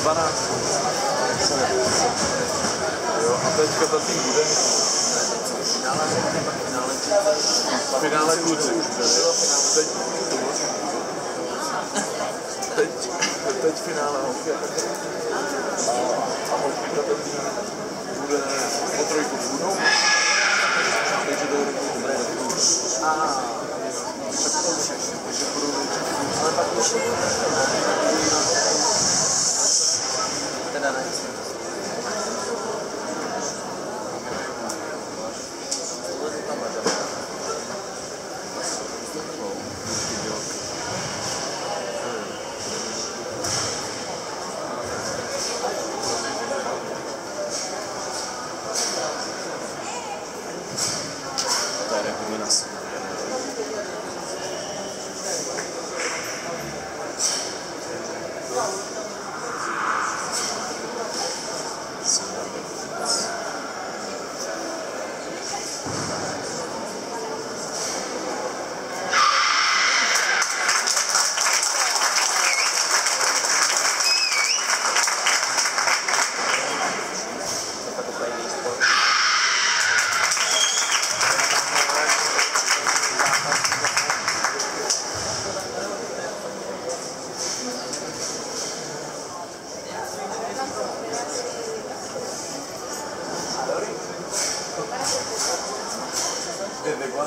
Čekat od 12. Jo, a teďka ta tým bude finále kluci. Teď, teď, teď finále holky a a holky ten tým bude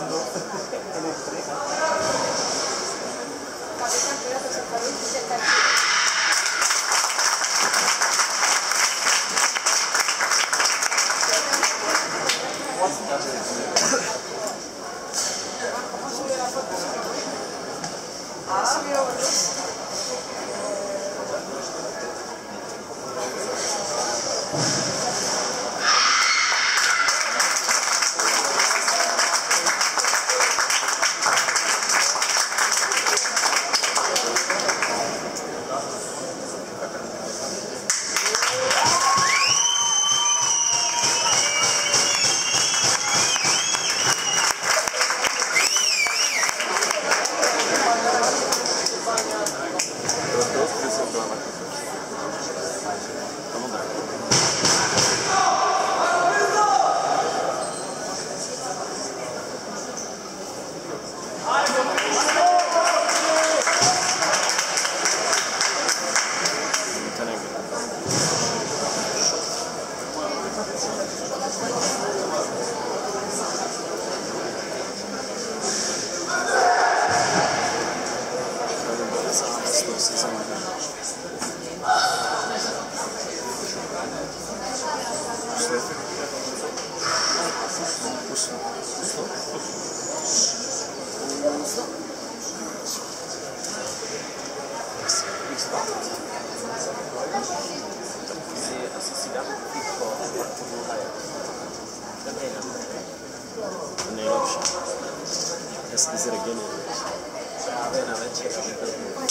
não. Hezky zregeneruješ. Právě na večer, aby to byl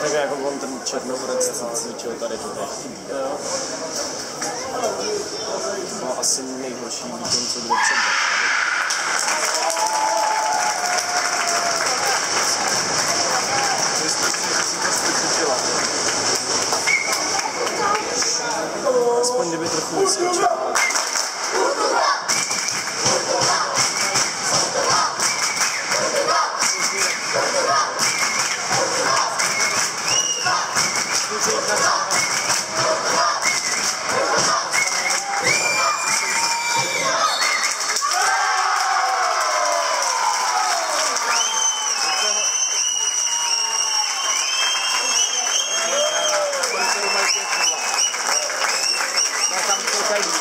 Takže jako on ten černohorec cvičil tady to taky No asi nejhorší víkend, co kdo před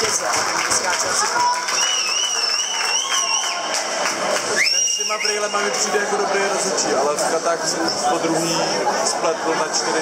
ten s těma brýlema mi přijde jako dobrý rozhodčí, ale v katách se po druhý spletl na čtyři